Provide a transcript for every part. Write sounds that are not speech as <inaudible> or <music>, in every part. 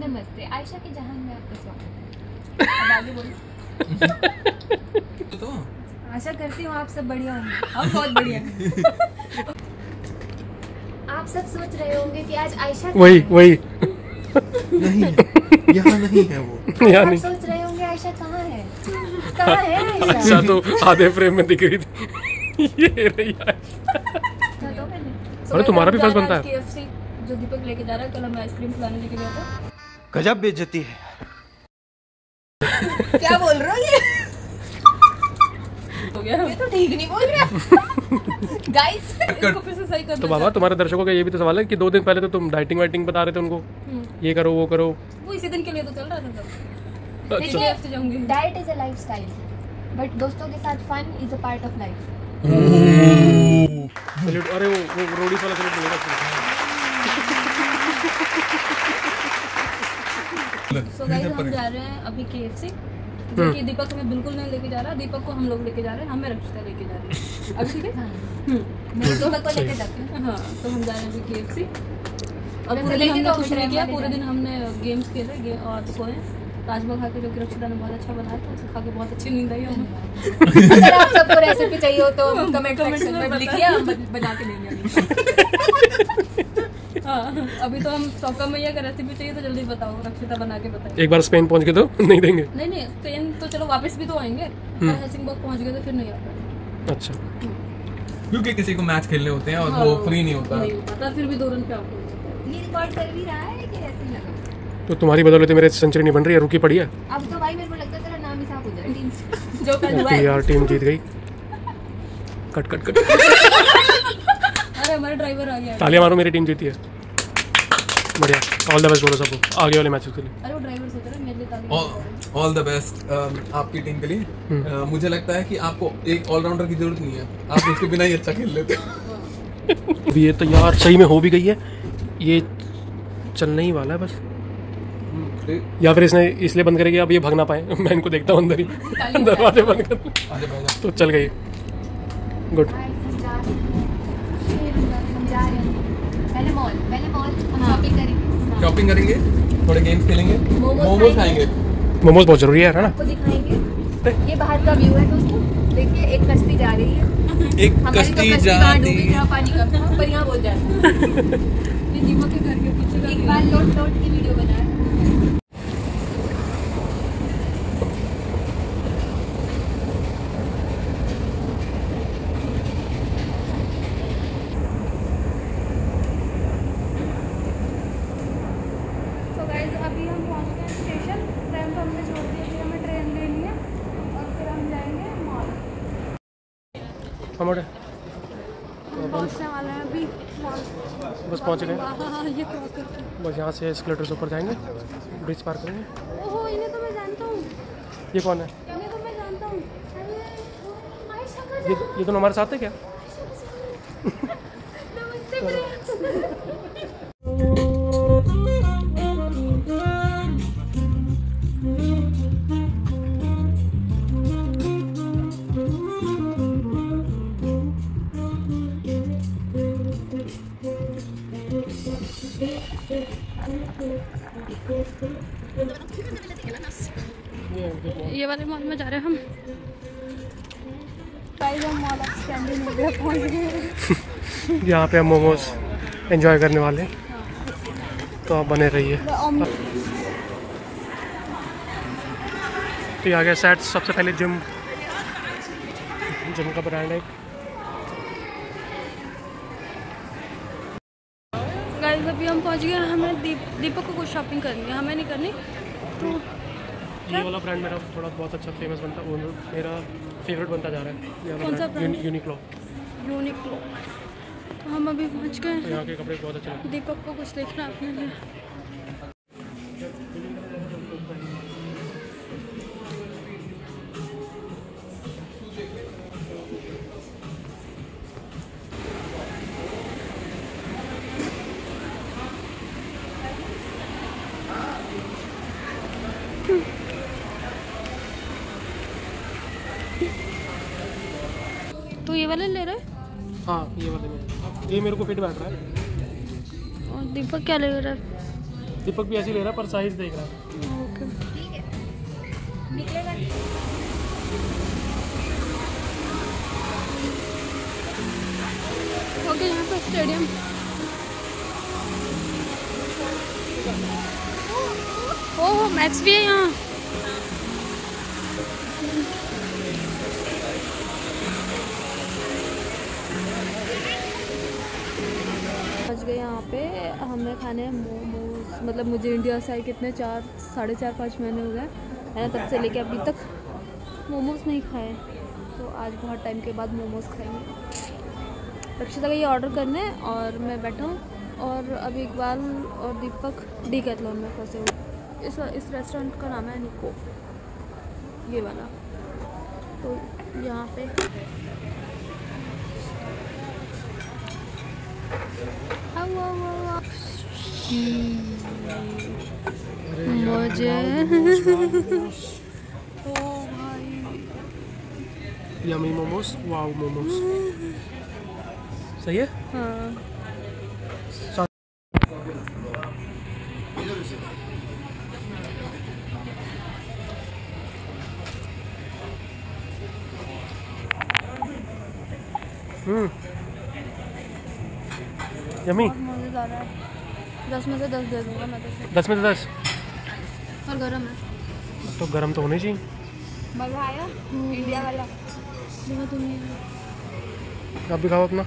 नमस्ते आयशा के जहान में आपका स्वागत है। बोलो। तो आशा करती हूँ आप सब बढ़िया होंगे। हम बहुत बढ़िया आप सब सोच रहे होंगे कि आज आयशा वही वही। नहीं यहाँ नहीं है वो। या आप नहीं सोच रहे होंगे आयशा कहाँ है? कहाँ है आयशा? अच्छा तो आधे फ्रेम में दिख रही थी। ये रही आयशा। So, अरे तुम्हारा भी फ़र्स्ट बनता हैं। जो दीपक लेके जा रहा है कल हमें आइसक्रीम खिलाने लेके गया था। गजब बेइज्जती है। क्या बोल रहे हो ये? हो गया ये तो ठीक नहीं बोल रहे। <laughs> गाइस फिर से सही कर तो बाबा तुम्हारे दर्शकों का ये भी तो सवाल है कि दो दिन पहले तो तुम डाइटिंग वाइटिंग बता रहे थे उनको। ये करो वो करो। वो इसी दिन के लिए तो चल रहा था अच्छा। Diet is a lifestyle but दोस्तों के साथ fun is a part of life salute अरे वो वो रोडीज वाला सैल्यूट मिलेगा <laughs> सो गाइस हम जा रहे हैं अभी KFC जो कि दीपक हमें बिल्कुल नहीं लेके जा रहा दीपक को हम लोग लेके जा रहे हैं हमें रक्षिता लेके जा रही है। अब ठीक है? मैं दीपक को लेके जाती हूँ। हाँ तो हम जा रहे हैं अभी KFC और पूरे दिन हमने कुछ नहीं किया पूरे दिन हमने गेम्स खेले गे और सोए ताजमहल खा के जो कि रक्षिता ने बहुत अच्छा बनाया था उसे खा के बहुत अच्छी नींद आई हमें। अगर आप सबको रेसिपी चाहिए हो तो कमेंट सेक्शन <laughs> में में लिखिए हम बना के देंगे <laughs> हाँ। अभी तो हम सौका मैया का रेसिपी चाहिए तो जल्दी बताओ रक्षिता बना के बताइए। एक बार स्पेन पहुँच के तो? <laughs> नहीं देंगे? नहीं नहीं स्पेन तो चलो वापस भी तो आएँगे। हेल्सिंगबर्ग पहुँच गए तो फिर नहीं आ पाएँगे अच्छा। क्योंकि किसी को मैच खेलने होते हैं और हाँ, वो फ्री नहीं होता। नहीं हो फिर भी दो रन पे है ये रिकॉर्ड कर भी रहा है कि ऐसे लगा? तो तुम्हारी बदौलत मेरे सेंचुरी नहीं बन रही है रुकी पड़ी है? अब तो भाई मेरे को लगता है तेरा नाम ही साफ़ हो जाएगा टीम <laughs> जो कल हुआ है यार टीम जीत गई। <laughs> Cut cut cut. अरे हमारा ड्राइवर आ गया। तालियाँ मारो मेरी टीम जीती है। बढ़िया। ऑल द बेस्ट बोलो सबको। आगे वाले मैचेस के लिए। अरे वो ड्राइवर सोच रहा है मेरे लिए ताली ऑल द बेस्ट आपकी टीम के लिए। Uh, मुझे लगता है कि आपको एक ऑलराउंडर की ज़रूरत नहीं है। आप उसके बिना ही अच्छा खेल लेते हो। <laughs> अभी ये तो यार सही में हो भी गई है। ये चलने ही वाला है बस। या फिर इसने इसलिए बंद करेगी अब ये भाग ना पाए। मैं इनको देखता हूँ अंदर ही। <laughs> दरवाजे बंद कर। तो चल गई। गुड भाई, समझा रहे हैं। समझा रहे हैं। पहले मॉल पहले मॉल हम शॉपिंग करेंगे शॉपिंग करेंगे थोड़े गेम्स खेलेंगे मोमोज खाएँगे। मोमोज बहुत ज़रूरी है है ना? आपको दिखाएँगे। ये बाहर का व्यू है दोस्तों। देखिए एक कश्ती जा रही है। <laughs> एक तो कश्ती जा रही। है पानी का था पर यहाँ बहुत जाता <laughs> ये दीपक के घर के पीछे एक बार लोट लोट की वीडियो बनाया तो गाइस अभी हम पहुँच गए स्टेशन ट्रेन तो हमने छोड़ दी अभी हमें ट्रेन लेनी है और फिर हम जाएँगे मॉल कमोड पहुँचने वाले हैं अभी। बस पहुँच गए। हाँ हाँ ये क्रॉस करके बस यहाँ से एस्केलेटर से ऊपर जाएँगे ब्रिज पार करेंगे। ओहो इन्हें तो मैं जानता हूँ। ये कौन है? इन्हें तो मैं जानता हूँ। अरे आयशा का ये ये दोनों हमारे साथ है क्या? <laughs> ये वाले मॉल में जा रहे हैं हम। गाइस हम मॉल ऑफ़ स्कैंडिनेविया पहुँच गए। यहाँ पे हम मोमोज एंजॉय करने वाले तो आप बने रहिए। तो ये आ गया सेट सबसे पहले जिम जिम का ब्रांड है। अभी हम पहुँच गए हमें दीप, दीपक को कुछ शॉपिंग करनी है हमें नहीं करनी। तो ये वाला ब्रांड मेरा थोड़ा बहुत अच्छा फ़ेमस बनता वो मेरा फेवरेट बनता जा रहा है। कौन सा ब्रांड यूनिक्लो यूनिक्लो तो हम अभी पहुँच गए। यहाँ के कपड़े बहुत अच्छे दीपक को कुछ देखना है अपने लिए। वाले ले रहे हैं? हाँ ये वाले ये मेरे को फिट बैठ रहा है। और दीपक क्या ले रहा है? दीपक भी ऐसे ले रहा है पर साइज़ देख रहा है। ठीक है निकलेगा ओके यहाँ पे स्टेडियम ओह मैच भी है यहाँ। पे हमें खाने हैं मोमोज मतलब मुझे इंडिया से आए कितने चार, साढ़े चार, पाँच महीने हो गए। मैंने तब से लेके अभी तक मोमोज नहीं खाए। तो आज बहुत टाइम के बाद मोमोज खाएँगे। रक्षिता का ये ऑर्डर करने हैं और मैं बैठा हूँ। और अभी इकबाल और दीपक डी कैथलॉन में फंसे हुए इस इस रेस्टोरेंट का नाम है निको ये वाला। तो यहाँ पे मुझे यमी मोमोज वाओ मोमोज सही है हाँ हम्म यमी है। दस में से दस दे दूँगा मैं दस में से दस? और गर्म है। तो गर्म तो होने चाहिए। मज़ा आया? इंडिया वाला। आप भी खाओ अपना।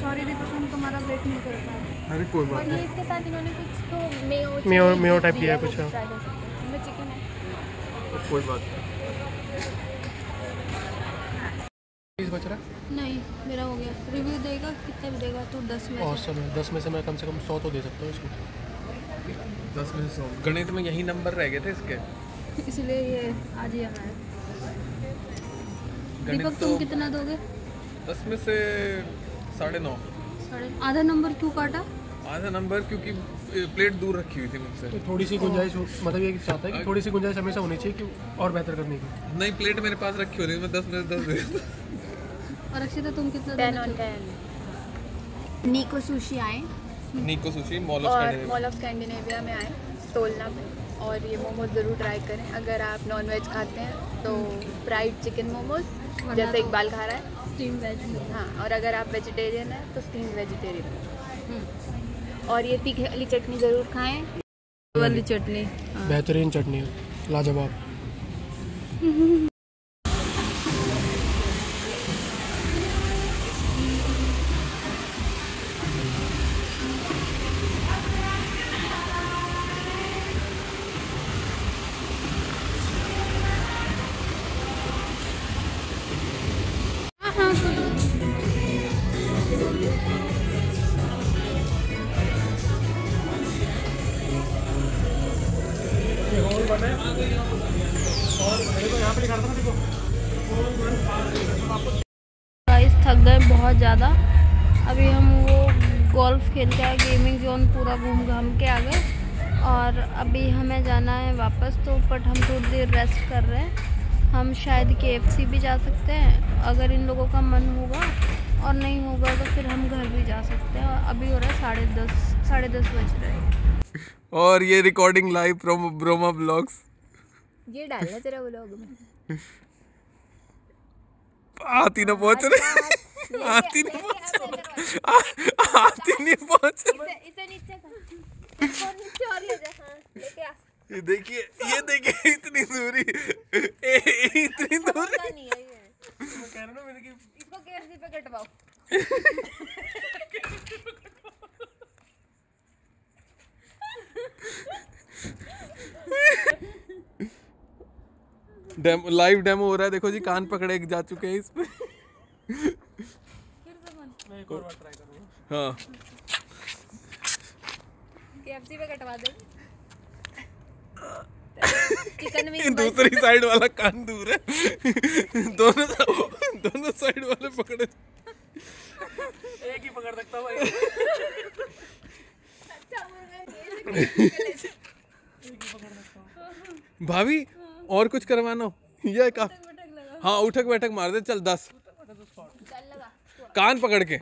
सॉरी दीपक हम तुम्हारा वेट नहीं कर पाए। अरे कोई और ये इसके साथ इन्होंने कुछ तो मेयो मेयो- मेयो दिया किया है कुछ, हाँ। इनमें चिकन है। कोई बात चीज़ बच रहा है? नहीं मेरा हो गया। रिव्यू देगा कितना भी देगा तो दस में से। औसम है दस में से मैं कम से कम सौ तो दे सकता हूँ इसको। दस में से सौ। गणित में यही नंबर रह गए थे इसके? इसलिए ये आज ही आना है। दीपक तो तुम कितना दोगे? दस में से साढ़े नौ। आधा नंबर क्यों काटा? आधा नंबर क्योंकि प्लेट दूर रखी हुई थी मुझसे। तो थोड़ी सी गुंजाइश मतलब ये चाहता है कि थोड़ी सी गुंजाइश हमेशा होनी चाहिए कि और बेहतर करने की। नहीं प्लेट मेरे पास रखी होती मैं दस में से दस दे। और अक्षिता तुम कितना टेन देना ऑन चाहते टेन निको सुशी आए निको सुशी मॉल ऑफ़ और स्कैंडिनेविया। मॉल ऑफ़ स्कैंडिनेविया में आए सोलना में और ये मोमोज ज़रूर ट्राई करें। अगर आप नॉन वेज खाते हैं तो फ्राइड चिकन मोमोज जैसे इकबाल खा रहा है। स्टीम वेज हाँ और अगर आप वेजिटेरियन हैं तो स्टीम वेजिटेरियन और ये तीखे वाली चटनी ज़रूर खाएँ। वाली चटनी। बेहतरीन चटनी है लाजवाब। <laughs> गाइस थक गए बहुत ज़्यादा। अभी हम वो गोल्फ खेल के आए गेमिंग जोन पूरा घूम घाम के आ गए। और अभी हमें जाना है वापस तो बट हम थोड़ी देर रेस्ट कर रहे हैं। हम शायद के भी जा सकते हैं, अगर इन लोगों का मन होगा। और नहीं होगा तो फिर हम घर भी जा सकते हैं। और अभी हो रहा है साढ़े दस साढ़े दस बज रहे हैं। और ये recording live from Broma blogs ये डालना तेरा व्लॉग में। आती ना पहुँच रहे। <laughs> आती नहीं पहुँच। <laughs> आती नहीं पहुँच। इसे इसे नीचे कर। नीचे और ले जा। हाँ ये देखिए ये देखिए इतनी दूरी ए, इतनी दूरी पता नहीं है ये इसको केएफसी पे कटवाओ डेमो लाइव डेमो हो रहा है देखो जी कान पकड़े जा चुके हैं इसमें हाँ। केएफसी पे कटवा दे। <laughs> चिकन ये दूसरी साइड वाला कान दूर है। दोनों दोनों साइड वाले पकड़े। एक ही पकड़ सकता हूँ। <laughs> भाभी और कुछ करवाना हो? ये का हाँ उठक बैठक मार दे चल दस। कान पकड़ के।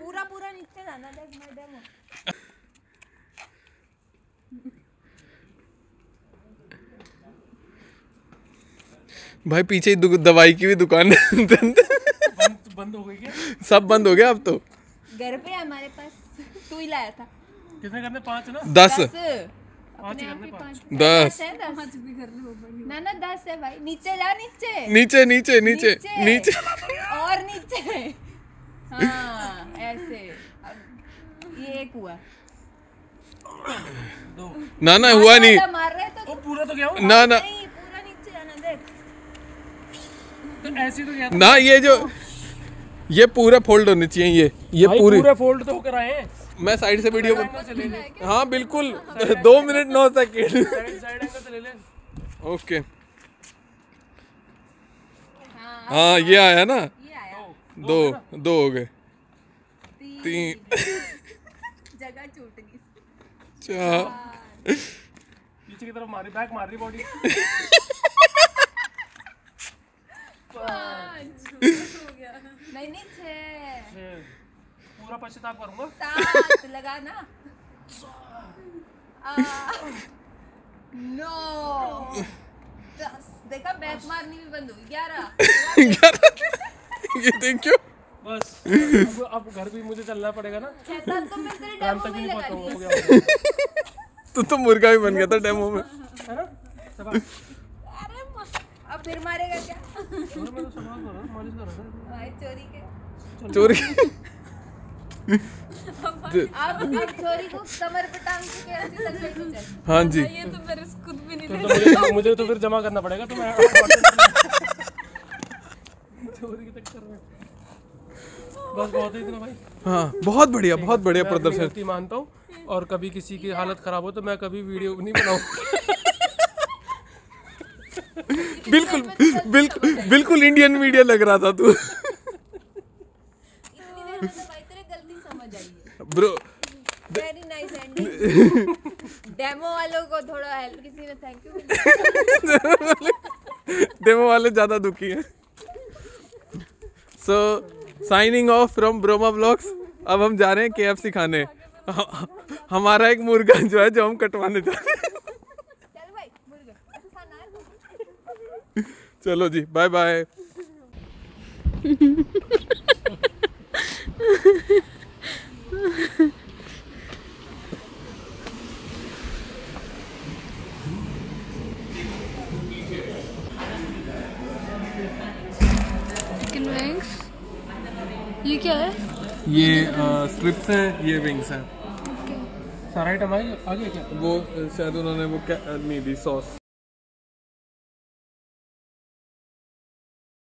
पूरा पूरा नीचे जाना देख मैं डेमो भाई पीछे ही दवाई की भी दुकान है। <laughs> बंद। बंद हो गई क्या? सब बंद हो गया अब तो। घर पे हमारे पास। तू ही लाया था। कितने करने? पाँच ना? दस। दस। दस। ना ना दस है भाई। नीचे जा नीचे। नीचे नीचे नीचे नीचे। और नीचे। हाँ ऐसे। ये एक हुआ। ना ना हुआ नहीं। मार रहे तो पूरा तो गया ना ना। नहीं पूरा नीचे जाना देख। तो ऐसे तो गया ना ये जो ये पूरे फोल्ड होने चाहिए ये ये पूरे। पूरे फोल्ड तो होकर आए मैं साइड से वीडियो ले हाँ बिल्कुल। दो मिनट नौ सेकेंड साइड साइड एंगल से ले ले। ओके हाँ। ये आया ना? दो। दो हो गए। तीन। जगह छूट गई। चार। पीछे की तरफ़ मारी बैक मार रही बॉडी नहीं नहीं छह पूरा पश्चाताप करूँगा। सात लगा ना। दस। देखा बैक मारनी भी बंद हुई ग्यारह। ये देखियो। बस। अब अब घर भी मुझे चलना पड़ेगा ना। तो मैं तेरे डेमो में नहीं लगा हो गया। <laughs> तू तो मुर्गा भी बन गया था डेमो में। है ना? अरे अब फिर मारेगा क्या? और मैं तो संभाल कर रहा हूँ मालिश कर रहा हूँ भाई चोरी चोरी अब अब <laughs> चोरी को कमर पे टांग के कैसे तक लेके चल हाँ? जी। ये तो मेरे खुद भी नहीं तो, तो मुझे मुझे तो फिर जमा करना पड़ेगा तो मैं चोरी के चक्कर में। बस बहुत इतना भाई। हाँ बहुत बढ़िया बहुत बढ़िया प्रदर्शन। मानता हूँ और कभी किसी की हालत खराब हो तो मैं कभी वीडियो नहीं बनाऊँ बिल्कुल बिल्कुल इंडियन मीडिया लग रहा था तू। Bro very nice ending demo वालों को थोड़ा हेल्प किसी ने थैंक यू डेमो वाले ज़्यादा दुखी हैं। So signing off from Broma blogs अब हम जा रहे हैं केएफसी खाने। हमारा एक मुर्गा जो है जो हम कटवाने जा रहे हैं चल भाई मुर्गा अच्छा ना है चलो जी बाय बाय विंग्स ये क्या है? ये स्ट्रिप्स हैं ये विंग्स हैं. सारा आइटम आ गया आ गया क्या? वो शायद उन्होंने वो क्या नहीं दी सॉस